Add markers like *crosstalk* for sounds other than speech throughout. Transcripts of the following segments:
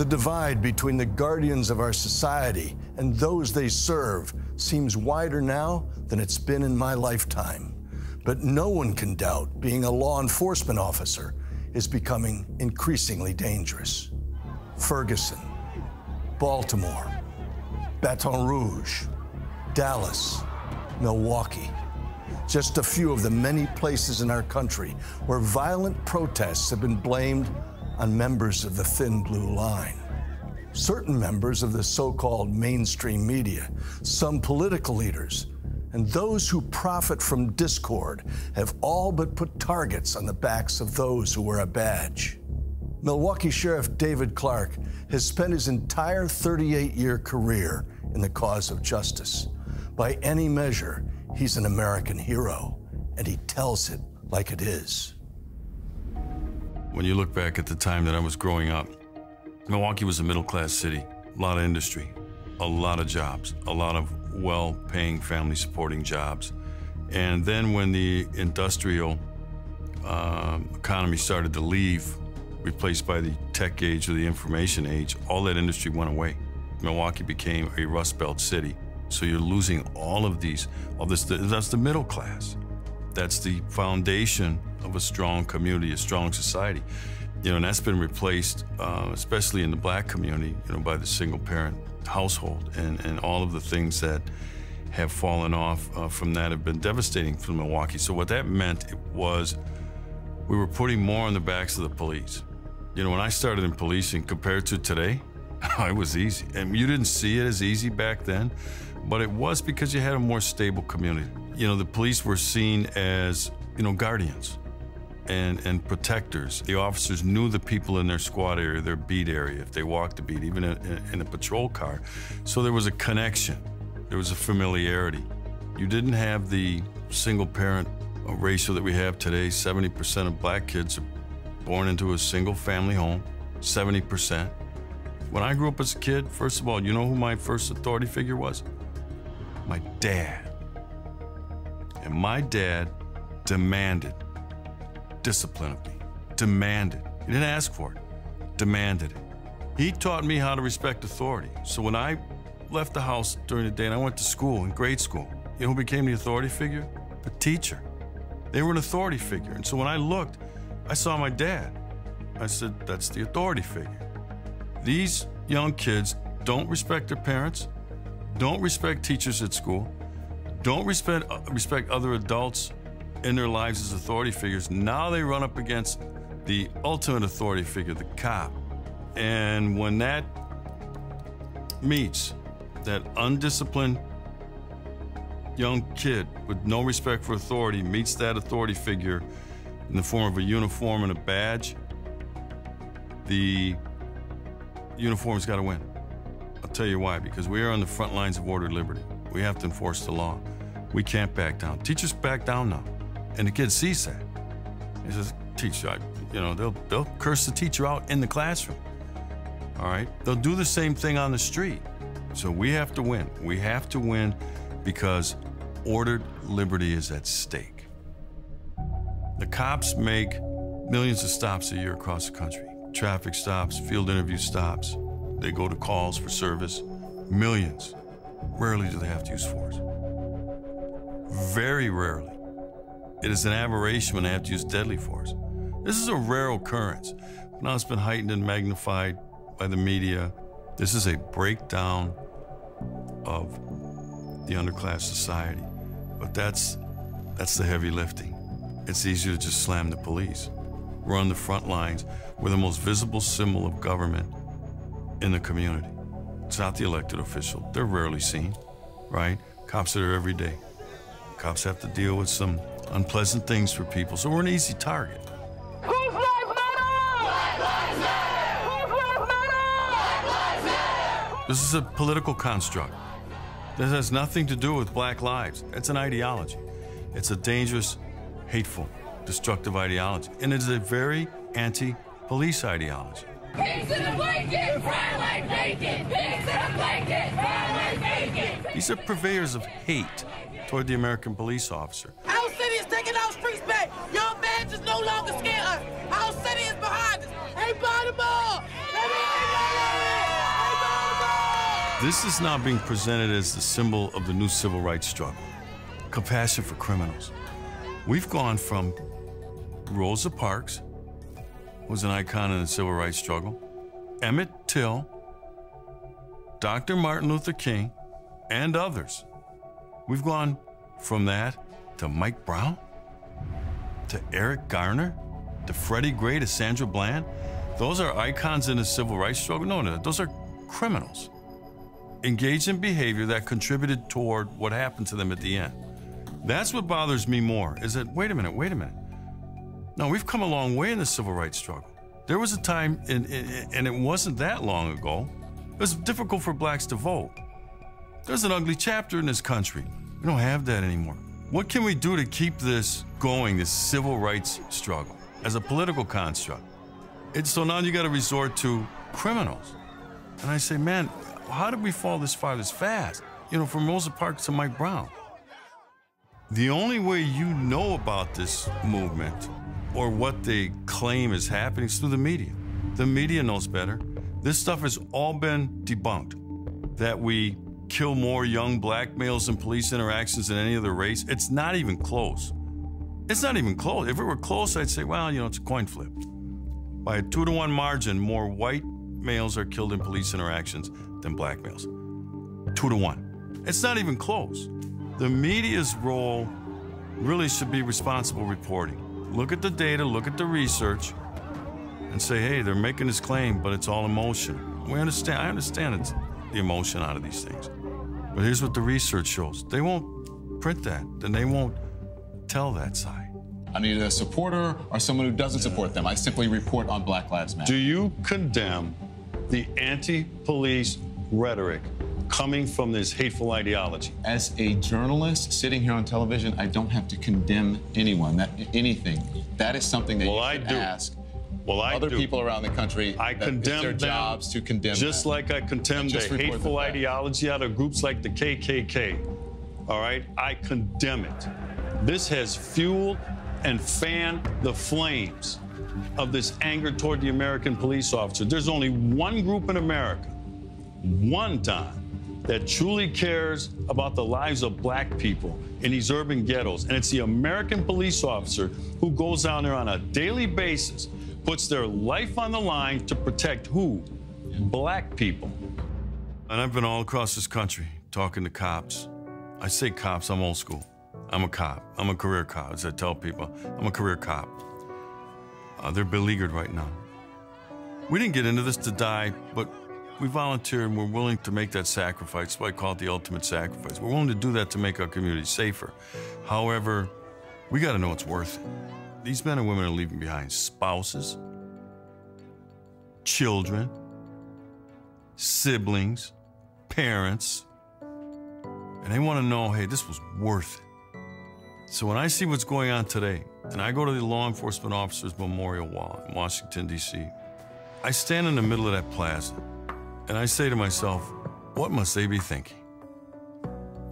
The divide between the guardians of our society and those they serve seems wider now than it's been in my lifetime. But no one can doubt being a law enforcement officer is becoming increasingly dangerous. Ferguson, Baltimore, Baton Rouge, Dallas, Milwaukee. Just a few of the many places in our country where violent protests have been blamed on members of the thin blue line. Certain members of the so called mainstream media, some political leaders, and those who profit from discord have all but put targets on the backs of those who wear a badge. Milwaukee Sheriff David Clarke has spent his entire 38 year career in the cause of justice. By any measure, he's an American hero, and he tells it like it is. When you look back at the time that I was growing up, Milwaukee was a middle class city, a lot of industry, a lot of jobs, a lot of well paying family supporting jobs. And then when the industrial uh, economy started to leave, replaced by the tech age or the information age, all that industry went away. Milwaukee became a Rust Belt city. So you're losing all of these, all this, that's the middle class. That's the foundation of a strong community, a strong society. You know, and that's been replaced, uh, especially in the black community, you know, by the single parent household and, and all of the things that have fallen off uh, from that have been devastating for Milwaukee. So what that meant was we were putting more on the backs of the police. You know, when I started in policing compared to today, *laughs* it was easy. And you didn't see it as easy back then, but it was because you had a more stable community. You know, the police were seen as, you know, guardians and, and protectors. The officers knew the people in their squad area, their beat area, if they walked the beat, even in, in a patrol car. So there was a connection, there was a familiarity. You didn't have the single parent ratio that we have today. 70% of black kids are born into a single family home, 70%. When I grew up as a kid, first of all, you know who my first authority figure was? My dad. And my dad demanded discipline of me. Demanded. He didn't ask for it. Demanded it. He taught me how to respect authority. So when I left the house during the day and I went to school, in grade school, you know who became the authority figure? The teacher. They were an authority figure. And so when I looked, I saw my dad. I said, that's the authority figure. These young kids don't respect their parents, don't respect teachers at school, don't respect, uh, respect other adults in their lives as authority figures. Now they run up against the ultimate authority figure, the cop. And when that meets that undisciplined young kid with no respect for authority meets that authority figure in the form of a uniform and a badge, the uniform's got to win. I'll tell you why, because we are on the front lines of order liberty. We have to enforce the law. We can't back down. Teachers back down now. And the kid sees that. He says, teacher, I, you know, they'll, they'll curse the teacher out in the classroom. All right? They'll do the same thing on the street. So we have to win. We have to win because ordered liberty is at stake. The cops make millions of stops a year across the country traffic stops, field interview stops. They go to calls for service. Millions. Rarely do they have to use force. Very rarely it is an aberration when they have to use deadly force. This is a rare occurrence. Now it's been heightened and magnified by the media. This is a breakdown of the underclass society. But that's that's the heavy lifting. It's easier to just slam the police. We're on the front lines. We're the most visible symbol of government in the community. It's not the elected official. They're rarely seen, right? Cops are there every day. Cops have to deal with some unpleasant things for people, so we're an easy target. Whose life matter? This is a political construct. This has nothing to do with black lives. It's an ideology. It's a dangerous, hateful, destructive ideology. And it is a very anti-police ideology. Pigs in the blanket, fry like bacon. Pigs in the blanket, fry like bacon. These are purveyors of hate toward the American police officer. Longer us. Our city is behind us. Hey, Baltimore! This is now being presented as the symbol of the new civil rights struggle compassion for criminals. We've gone from Rosa Parks, was an icon in the civil rights struggle, Emmett Till, Dr. Martin Luther King, and others. We've gone from that to Mike Brown, to Eric Garner, to Freddie Gray, to Sandra Bland. Those are icons in the civil rights struggle. No, no, those are criminals engaged in behavior that contributed toward what happened to them at the end. That's what bothers me more is that, wait a minute, wait a minute. No, we've come a long way in the civil rights struggle. There was a time, in, in, and it wasn't that long ago, it was difficult for blacks to vote. There's an ugly chapter in this country. We don't have that anymore. What can we do to keep this going, this civil rights struggle, as a political construct? It's, so now you got to resort to criminals. And I say, man, how did we fall this far this fast? You know, from Rosa Parks to Mike Brown. The only way you know about this movement or what they claim is happening is through the media. The media knows better. This stuff has all been debunked. That we kill more young black males in police interactions than any other race, it's not even close. It's not even close. If it were close, I'd say, well, you know, it's a coin flip. By a two to one margin, more white males are killed in police interactions than black males. Two to one. It's not even close. The media's role really should be responsible reporting. Look at the data, look at the research, and say, hey, they're making this claim, but it's all emotion. We understand, I understand it's the emotion out of these things. But here's what the research shows. They won't print that, then they won't tell that side. I need a supporter or someone who doesn't support them. I simply report on Black Lives Matter. Do you condemn the anti-police rhetoric coming from this hateful ideology. As a journalist sitting here on television, I don't have to condemn anyone, that anything. That is something that well, you I should do. ask well, I other do. people around the country. I condemn their them, jobs to condemn. Just like I condemn the hateful ideology out of groups like the KKK. All right, I condemn it. This has fueled and fanned the flames of this anger toward the American police officer. There's only one group in America, one time, that truly cares about the lives of black people in these urban ghettos. And it's the American police officer who goes down there on a daily basis, puts their life on the line to protect who? Black people. And I've been all across this country talking to cops. I say cops, I'm old school. I'm a cop. I'm a career cop, as I tell people. I'm a career cop. Uh, they're beleaguered right now. We didn't get into this to die, but we volunteer and we're willing to make that sacrifice. That's why I call it the ultimate sacrifice. We're willing to do that to make our community safer. However, we got to know it's worth it. These men and women are leaving behind spouses, children, siblings, parents, and they want to know hey, this was worth it. So when I see what's going on today, and I go to the Law Enforcement Officers Memorial Wall in Washington, D.C., I stand in the middle of that plaza and I say to myself, what must they be thinking?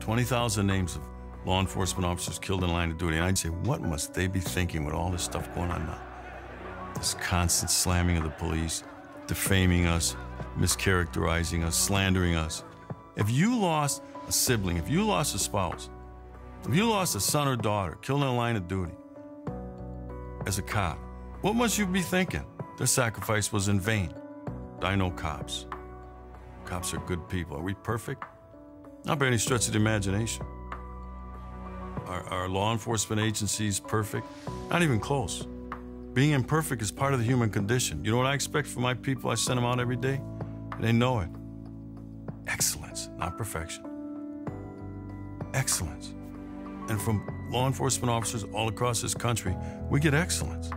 20,000 names of law enforcement officers killed in line of duty. And I'd say, what must they be thinking with all this stuff going on now? This constant slamming of the police, defaming us, mischaracterizing us, slandering us. If you lost a sibling, if you lost a spouse, if you lost a son or daughter killed in a line of duty as a cop, what must you be thinking? Their sacrifice was in vain. I know cops. Cops are good people. Are we perfect? Not by any stretch of the imagination. Are, are law enforcement agencies perfect? Not even close. Being imperfect is part of the human condition. You know what I expect from my people? I send them out every day. They know it. Excellence, not perfection. Excellence. And from law enforcement officers all across this country, we get excellence.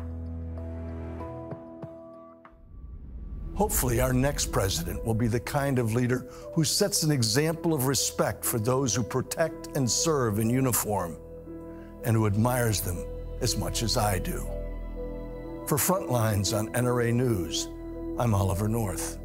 Hopefully, our next president will be the kind of leader who sets an example of respect for those who protect and serve in uniform and who admires them as much as I do. For Frontlines on NRA News, I'm Oliver North.